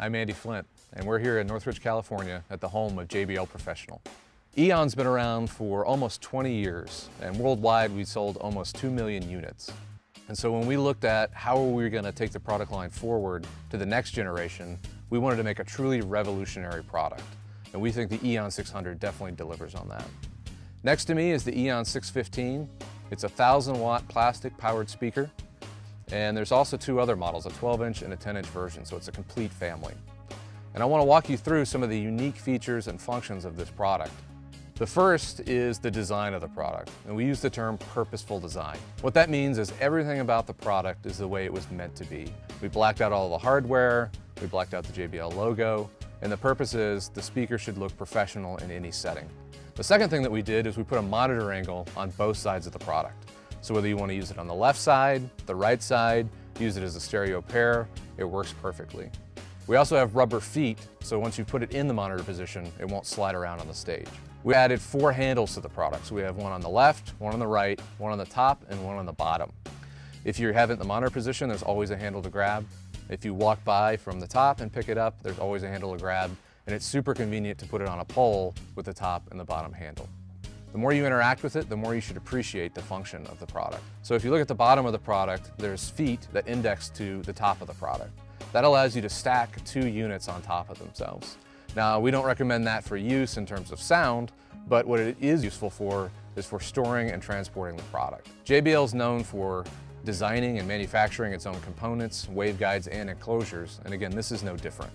I'm Andy Flint, and we're here in Northridge, California at the home of JBL Professional. Eon's been around for almost 20 years, and worldwide we sold almost 2 million units. And so when we looked at how are we going to take the product line forward to the next generation, we wanted to make a truly revolutionary product. And we think the Eon 600 definitely delivers on that. Next to me is the Eon 615. It's a 1000 watt plastic powered speaker. And there's also two other models, a 12 inch and a 10 inch version, so it's a complete family. And I want to walk you through some of the unique features and functions of this product. The first is the design of the product, and we use the term purposeful design. What that means is everything about the product is the way it was meant to be. We blacked out all the hardware, we blacked out the JBL logo, and the purpose is the speaker should look professional in any setting. The second thing that we did is we put a monitor angle on both sides of the product. So whether you want to use it on the left side, the right side, use it as a stereo pair, it works perfectly. We also have rubber feet, so once you put it in the monitor position, it won't slide around on the stage. We added four handles to the product. So we have one on the left, one on the right, one on the top, and one on the bottom. If you have it in the monitor position, there's always a handle to grab. If you walk by from the top and pick it up, there's always a handle to grab, and it's super convenient to put it on a pole with the top and the bottom handle. The more you interact with it, the more you should appreciate the function of the product. So if you look at the bottom of the product, there's feet that index to the top of the product. That allows you to stack two units on top of themselves. Now, we don't recommend that for use in terms of sound, but what it is useful for is for storing and transporting the product. JBL is known for designing and manufacturing its own components, waveguides, and enclosures, and again, this is no different.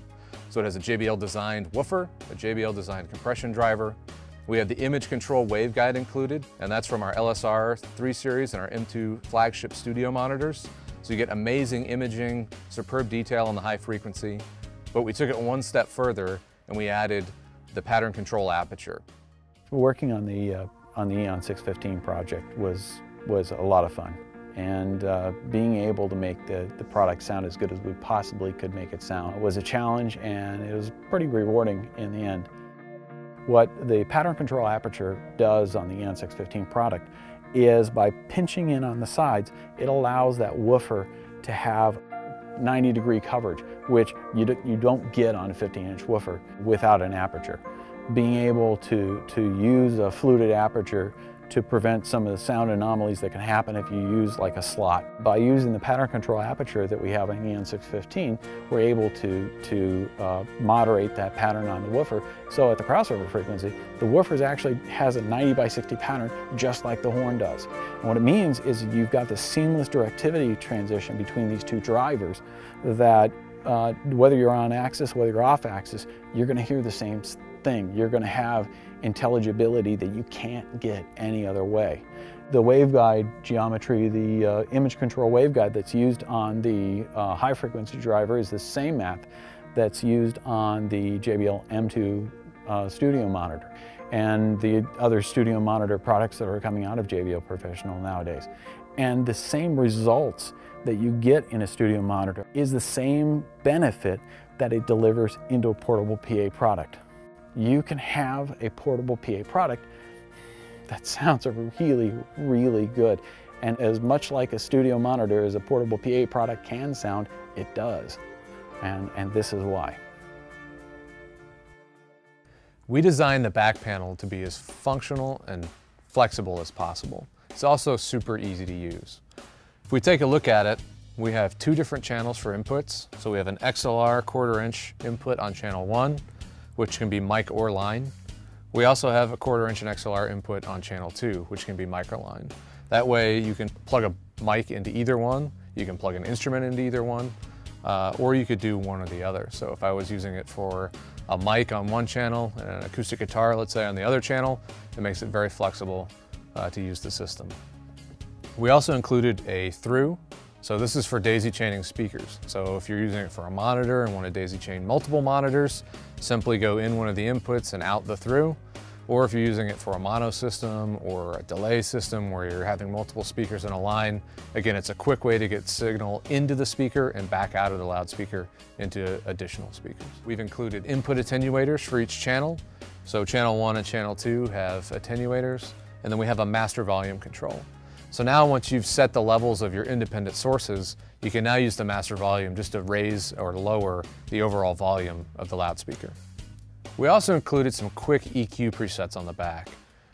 So it has a JBL designed woofer, a JBL designed compression driver. We have the image control waveguide included, and that's from our LSR 3 series and our M2 flagship studio monitors. So you get amazing imaging, superb detail on the high frequency. But we took it one step further and we added the pattern control aperture. Working on the, uh, on the Eon 615 project was, was a lot of fun. And uh, being able to make the, the product sound as good as we possibly could make it sound was a challenge and it was pretty rewarding in the end. What the pattern control aperture does on the Eon 615 product is by pinching in on the sides, it allows that woofer to have 90 degree coverage, which you, do, you don't get on a 15 inch woofer without an aperture. Being able to, to use a fluted aperture to prevent some of the sound anomalies that can happen if you use like a slot. By using the pattern control aperture that we have in Eon 615, we're able to, to uh, moderate that pattern on the woofer. So at the crossover frequency, the woofer actually has a 90 by 60 pattern just like the horn does. And what it means is you've got this seamless directivity transition between these two drivers that uh, whether you're on axis, whether you're off axis, you're going to hear the same thing. You're going to have intelligibility that you can't get any other way. The waveguide geometry, the uh, image control waveguide that's used on the uh, high frequency driver is the same math that's used on the JBL M2 uh, studio monitor and the other studio monitor products that are coming out of JBL Professional nowadays. And the same results that you get in a studio monitor is the same benefit that it delivers into a portable PA product you can have a portable PA product that sounds really, really good. And as much like a studio monitor as a portable PA product can sound, it does. And, and this is why. We designed the back panel to be as functional and flexible as possible. It's also super easy to use. If we take a look at it, we have two different channels for inputs. So we have an XLR quarter inch input on channel one which can be mic or line. We also have a quarter inch and XLR input on channel two, which can be microline. That way you can plug a mic into either one, you can plug an instrument into either one, uh, or you could do one or the other. So if I was using it for a mic on one channel and an acoustic guitar, let's say on the other channel, it makes it very flexible uh, to use the system. We also included a through so this is for daisy chaining speakers. So if you're using it for a monitor and want to daisy chain multiple monitors, simply go in one of the inputs and out the through. Or if you're using it for a mono system or a delay system where you're having multiple speakers in a line, again, it's a quick way to get signal into the speaker and back out of the loudspeaker into additional speakers. We've included input attenuators for each channel. So channel one and channel two have attenuators, and then we have a master volume control. So now once you've set the levels of your independent sources, you can now use the master volume just to raise or lower the overall volume of the loudspeaker. We also included some quick EQ presets on the back.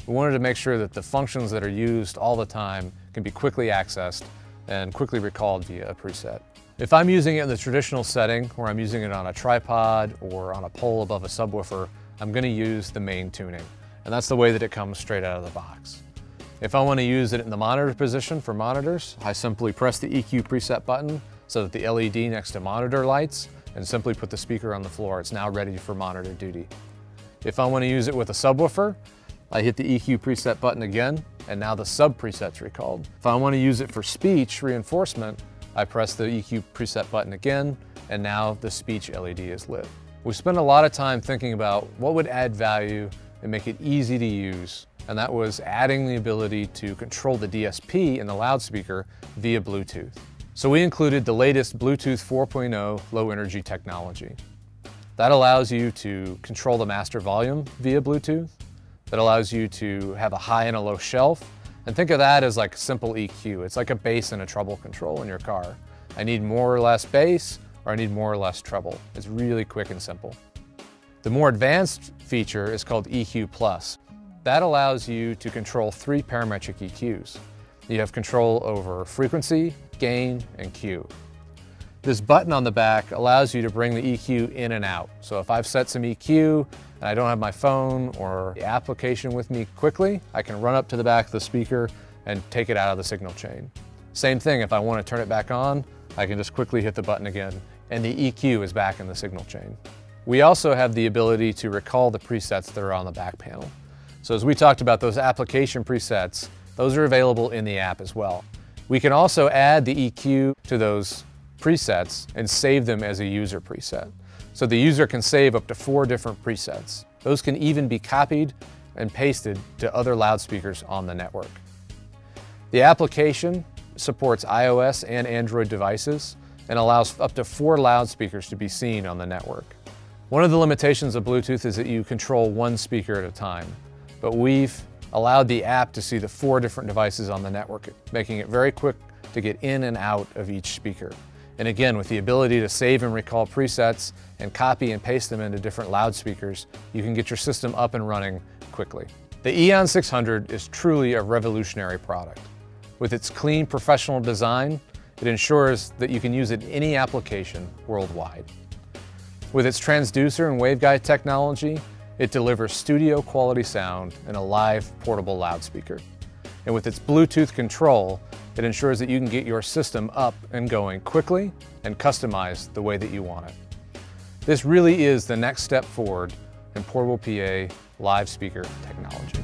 We wanted to make sure that the functions that are used all the time can be quickly accessed and quickly recalled via a preset. If I'm using it in the traditional setting, where I'm using it on a tripod or on a pole above a subwoofer, I'm gonna use the main tuning. And that's the way that it comes straight out of the box. If I want to use it in the monitor position for monitors, I simply press the EQ preset button so that the LED next to monitor lights and simply put the speaker on the floor. It's now ready for monitor duty. If I want to use it with a subwoofer, I hit the EQ preset button again, and now the sub preset's recalled. If I want to use it for speech reinforcement, I press the EQ preset button again, and now the speech LED is lit. We spent a lot of time thinking about what would add value and make it easy to use and that was adding the ability to control the DSP in the loudspeaker via Bluetooth. So we included the latest Bluetooth 4.0 low energy technology. That allows you to control the master volume via Bluetooth. That allows you to have a high and a low shelf. And think of that as like simple EQ. It's like a bass and a treble control in your car. I need more or less bass, or I need more or less treble. It's really quick and simple. The more advanced feature is called EQ Plus. That allows you to control three parametric EQs. You have control over frequency, gain, and Q. This button on the back allows you to bring the EQ in and out. So if I've set some EQ and I don't have my phone or the application with me quickly, I can run up to the back of the speaker and take it out of the signal chain. Same thing, if I want to turn it back on, I can just quickly hit the button again and the EQ is back in the signal chain. We also have the ability to recall the presets that are on the back panel. So as we talked about those application presets, those are available in the app as well. We can also add the EQ to those presets and save them as a user preset. So the user can save up to four different presets. Those can even be copied and pasted to other loudspeakers on the network. The application supports iOS and Android devices and allows up to four loudspeakers to be seen on the network. One of the limitations of Bluetooth is that you control one speaker at a time but we've allowed the app to see the four different devices on the network, making it very quick to get in and out of each speaker. And again, with the ability to save and recall presets and copy and paste them into different loudspeakers, you can get your system up and running quickly. The Eon 600 is truly a revolutionary product. With its clean professional design, it ensures that you can use it in any application worldwide. With its transducer and waveguide technology, it delivers studio quality sound in a live portable loudspeaker. And with its Bluetooth control, it ensures that you can get your system up and going quickly and customized the way that you want it. This really is the next step forward in portable PA live speaker technology.